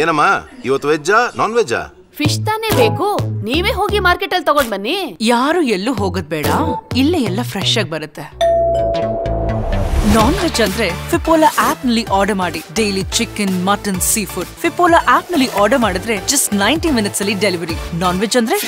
ಏನಮ್ಮ ಇವತ್ತು ವೆಜ್ಜಾ ನಾನ್ ವೆಜ್ಜಾ ಫಿಶ್ ತಾನೇ ಬೇಕು. ನೀವೇ ಹೋಗಿ ಮಾರ್ಕೆಟ್ ಅಲ್ಲಿ ತಗೊಂಡ್ ಬನ್ನಿ. ಯಾರು ಎಲ್ಲೂ ಹೋಗೋದ್ ಬೇಡ. ಇಲ್ಲೇ ಎಲ್ಲ ಫ್ರೆಶ್ ಆಗಿ ಬರುತ್ತೆ. ನಾನ್ ವೆಜ್ ಅಂದ್ರೆ ಫಿಪೋಲಾ ಆಪ್ನಲ್ಲಿ ಆರ್ಡರ್ ಮಾಡಿ. Daily chicken mutton seafood Fipola ಆಪ್ನಲ್ಲಿ ಆರ್ಡರ್ ಮಾಡಿದ್ರೆ ಜಸ್ಟ್ ನೈಂಟಿ ಮಿನಿಟ್ಸ್ ಅಲ್ಲಿ ಡೆಲಿವರಿ ನಾನ್ ವೆಜ್ ಅಂದ್ರೆ